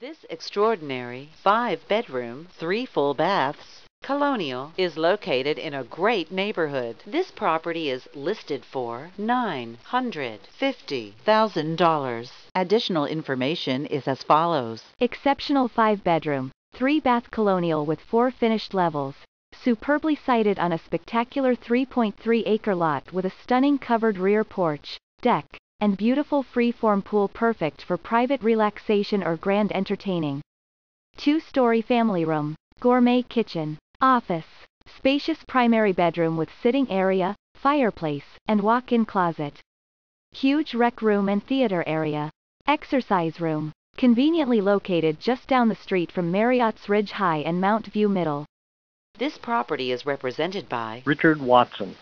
This extraordinary five bedroom, three full baths colonial is located in a great neighborhood. This property is listed for $950,000. Additional information is as follows. Exceptional 5 bedroom, 3 bath colonial with 4 finished levels. Superbly sited on a spectacular 3.3 acre lot with a stunning covered rear porch, deck, and beautiful free-form pool perfect for private relaxation or grand entertaining. Two-story family room, gourmet kitchen, office, spacious primary bedroom with sitting area, fireplace, and walk-in closet. Huge rec room and theater area. Exercise room, conveniently located just down the street from Marriott's Ridge High and Mount View Middle. This property is represented by Richard Watson,